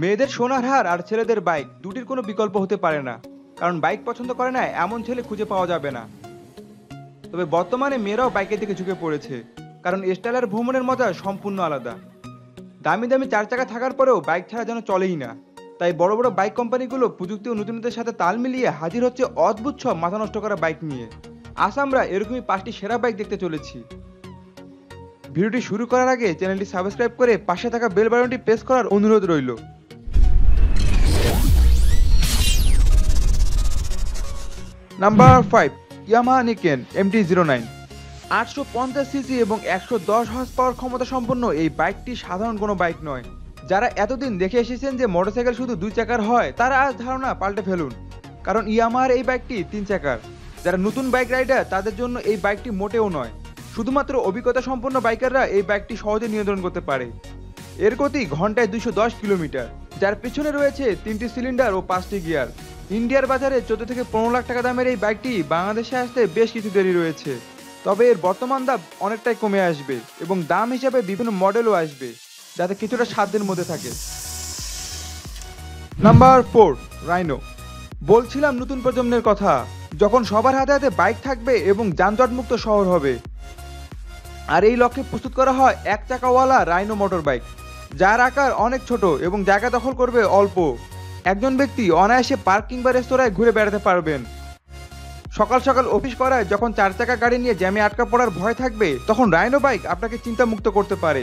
মেয়েদের সোনার হার আর ছেলেদের বাইক দুটির কোনো বিকল্প হতে পারে না। কারণ বাইক পছন্দ করে না, এমন ছেলে খুঁজে পাওয়া যাবে না। তবে বর্তমানে মেয়েরাও বাইকের দিকে ঝুঁকে পড়েছে, কারণ স্টাইলার ভ্রমণের মজা সম্পূর্ণ আলাদা। দামি দামি চার চাকা থাকার পরেও বাইক ছাড়া যেন চলেই না। তাই বড় বড় বাইক কোম্পানিগুলো প্রযুক্তি ও নতুনত্বের সাথে তাল মিলিয়ে হাজির হচ্ছে অদ্ভুত সব মাথা নষ্ট করা বাইক নিয়ে। আজ আমরা এরকমই পাঁচটি সেরা বাইক দেখতে চলেছি। ভিডিওটি শুরু করার আগে চ্যানেলটি সাবস্ক্রাইব করে পাশে থাকা বেল বাটনটি প্রেস করার অনুরোধ রইল। Number five Yamaha Niken MT zero nine আটশো পঞ্চাশ সিসি এবং একশো দশ হর্স পাওয়ার ক্ষমতা সম্পন্ন এই বাইকটি সাধারণ কোনো বাইক নয়। যারা এতদিন দেখে এসেছেন যে মোটরসাইকেল শুধু দুই চাকার হয়, তারা আজ ধারণা পাল্টে ফেলুন। কারণ ইয়ামাহার এই বাইকটি তিন চাকার। যারা নতুন বাইক রাইডার, তাদের জন্য এই বাইকটি মোটেও নয়। শুধুমাত্র অভিজ্ঞতা সম্পন্ন বাইকাররা এই বাইকটি সহজে নিয়ন্ত্রণ করতে পারে। এর গতি ঘন্টায় দশ কিলোমিটার, যার পিছনে রয়েছে তিনটি সিলিন্ডার ও পাঁচটি গিয়ার। ইন্ডিয়ার বাজারে চোদ্দ থেকে পনেরো লাখ টাকা দামের এই বাইকটি বাংলাদেশে আসতে বেশ কিছু দেরি রয়েছে। তবে এর বর্তমান দাম অনেকটাই কমে আসবে এবং দাম হিসাবে বিভিন্ন মডেলও আসবে, যাতে কিছুটা সাধ্যের মধ্যে থাকে। Number four, Rhino. বলছিলাম নতুন প্রজন্মের কথা, যখন সবার হাতে হাতে বাইক থাকবে এবং যানজটমুক্ত শহর হবে। আর এই লক্ষ্যে প্রস্তুত করা হয় এক চাকাওয়ালা রাইনো মোটর বাইক যার আকার অনেক ছোট এবং জায়গা দখল করবে অল্প। একজন ব্যক্তি অনায়াসে পার্কিং বা রেস্তোরাঁয় ঘুরে বেড়াতে পারবেন। সকাল সকাল অফিস করায় যখন চার চাকা গাড়ি নিয়ে জ্যামে আটকা পড়ার ভয় থাকবে, তখন রাইনো বাইক আপনাকে চিন্তামুক্ত করতে পারে।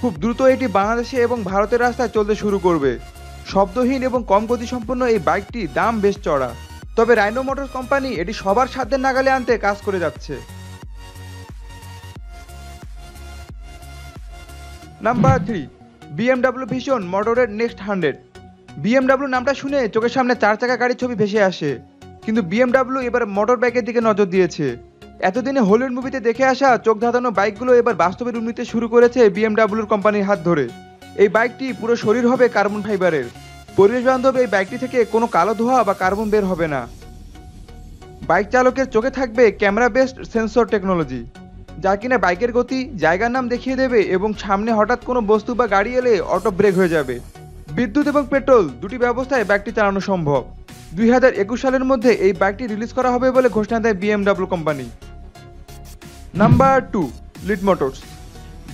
খুব দ্রুত এটি বাংলাদেশে এবং ভারতের রাস্তায় চলতে শুরু করবে। শব্দহীন এবং কম গতিসম্পন্ন এই বাইকটি দাম বেশ চড়া। তবে রাইনো মোটরস কোম্পানি এটি সবার সাধ্যের নাগালে আনতে কাজ করে যাচ্ছে। নাম্বার থ্রি, বিএমডাব্লিউ ভিশন মোটরের নেক্সট হান্ড্রেড। বিএমডাব্লিউ নামটা শুনে চোখের সামনে চার চাকা গাড়ির ছবি ভেসে আসে। কিন্তু বিএমডাব্লিউ এবার মোটর বাইকের দিকে নজর দিয়েছে। এতদিনে হলিউড মুভিতে দেখে আসা চোখ ধাঁধানো বাইকগুলো এবার বাস্তবে রূপ নিতে শুরু করেছে বিএমডাব্লিউর কোম্পানির হাত ধরে। এই বাইকটি পুরো শরীর হবে কার্বন ফাইবারের পরিবেশ বান্ধব এই বাইকটি থেকে কোনো কালো ধোঁয়া বা কার্বন বের হবে না। বাইক চালকের চোখে থাকবে ক্যামেরা বেসড সেন্সর টেকনোলজি যা কিনা বাইকের গতি, জায়গার নাম দেখিয়ে দেবে এবং সামনে হঠাৎ কোনো বস্তু বা গাড়ি এলে অটো ব্রেক হয়ে যাবে। বিদ্যুৎ এবং পেট্রোল দুটি ব্যবস্থায় বাইকটি চালানো সম্ভব। দুই হাজার একুশ সালের মধ্যে এই বাইকটি রিলিজ করা হবে বলে ঘোষণা দেয় BMW company. Number two, Lit Motors.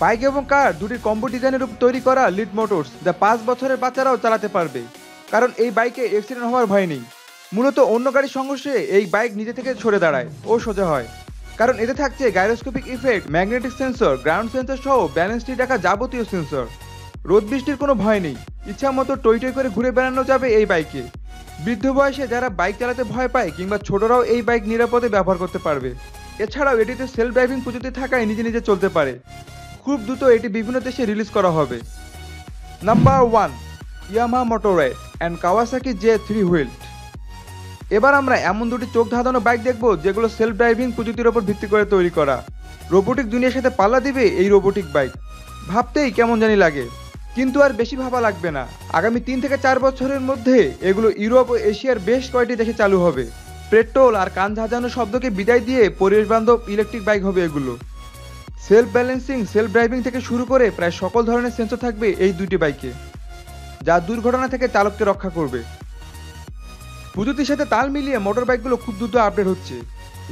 Bike এবং কার দুটির কম্বো ডিজাইনের উপর তৈরি করা লিড মোটরস যা পাঁচ বছরের বাচ্চারাও চালাতে পারবে। কারণ এই বাইকে অ্যাক্সিডেন্ট হওয়ার ভয় নেই। মূলত অন্য গাড়ির সংঘর্ষে এই বাইক নিজে থেকে সরে দাঁড়ায় ও সোজা হয়। কারণ এতে থাকছে gyroscopic effect, magnetic sensor, ground sensor সহ ব্যালেন্সটি রাখা যাবতীয় সেন্সর। রোদ বৃষ্টির কোনো ভয় নেই। ইচ্ছা মতো টই টই করে ঘুরে বেড়ানো যাবে এই বাইকে। বৃদ্ধ বয়সে যারা বাইক চালাতে ভয় পায় কিংবা ছোটরাও এই বাইক নিরাপদে ব্যবহার করতে পারবে। এছাড়াও এটিতে সেলফ ড্রাইভিং প্রযুক্তি থাকায় নিজে নিজে চলতে পারে। খুব দ্রুত এটি বিভিন্ন দেশে রিলিজ করা হবে। Number one Yamaha Motoroid and Kawasaki J three wheeled এবার আমরা এমন দুটি চোখ ধাঁধানো বাইক দেখব যেগুলো সেলফ ড্রাইভিং প্রযুক্তির ওপর ভিত্তি করে তৈরি করা। রোবোটিক দুনিয়ার সাথে পাল্লা দিবে এই রোবোটিক বাইক ভাবতেই কেমন জানি লাগে। কিন্তু আর বেশি ভাবা লাগবে না। আগামী তিন থেকে চার বছরের মধ্যে এগুলো ইউরোপ ও এশিয়ার বেশ কয়েকটি দেশে চালু হবে। পেট্রোল আর কান ঝাঁঝানো শব্দকে বিদায় দিয়ে পরিবেশ বান্ধব ইলেকট্রিক বাইক হবে এগুলো। সেলফ ব্যালেন্সিং, সেলফ ড্রাইভিং থেকে শুরু করে প্রায় সকল ধরনের সেন্সর থাকবে এই দুটি বাইকে, যা দুর্ঘটনা থেকে চালককে রক্ষা করবে। প্রযুক্তির সাথে তাল মিলিয়ে মোটর বাইকগুলো খুব দ্রুত আপডেট হচ্ছে।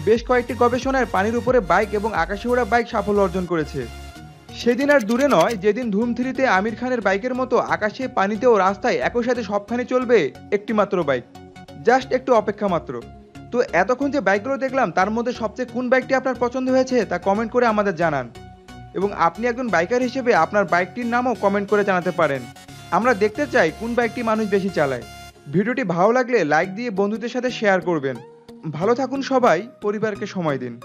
বেশ কয়েকটি গবেষণায় পানির উপরে বাইক এবং আকাশে ওড়া বাইক সাফল্য অর্জন করেছে। সেদিন আর দূরে নয়, যেদিন ধুম থ্রিতে আমির খানের বাইকের মতো আকাশে পানিতে ও রাস্তায় একই সাথে সবখানে চলবে একটি মাত্র বাইক। জাস্ট একটু অপেক্ষা মাত্র। তো এতক্ষণ যে বাইকগুলো দেখলাম, তার মধ্যে সবচেয়ে কোন বাইকটি আপনার পছন্দ হয়েছে তা কমেন্ট করে আমাদের জানান। এবং আপনি একজন বাইকার হিসেবে আপনার বাইকটির নামও কমেন্ট করে জানাতে পারেন। আমরা দেখতে চাই কোন বাইকটি মানুষ বেশি চালায়। ভিডিওটি ভালো লাগলে লাইক দিয়ে বন্ধুদের সাথে শেয়ার করবেন। ভালো থাকুন সবাই, পরিবারকে সময় দিন।